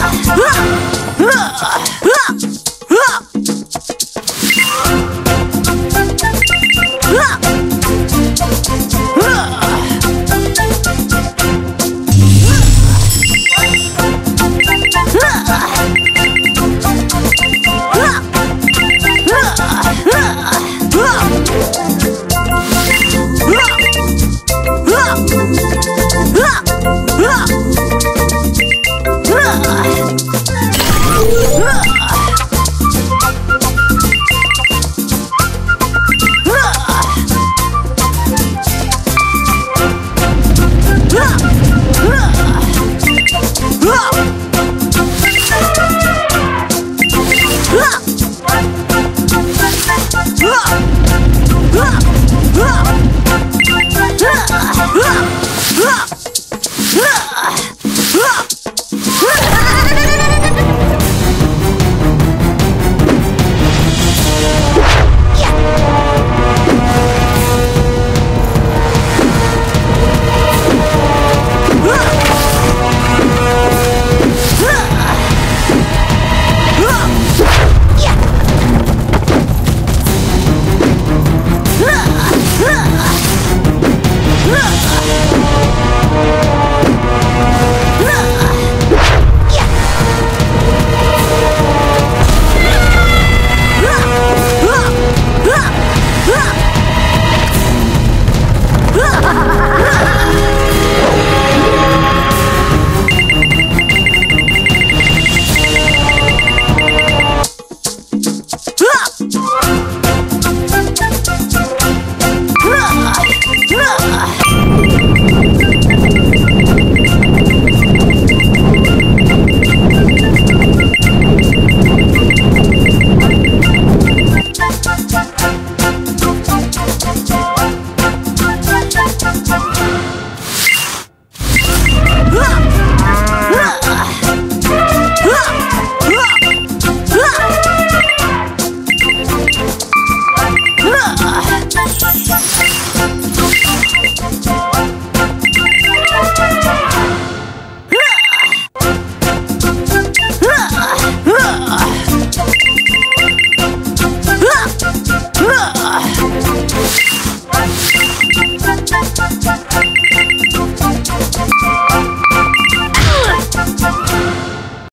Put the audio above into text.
啊啊！うわっ。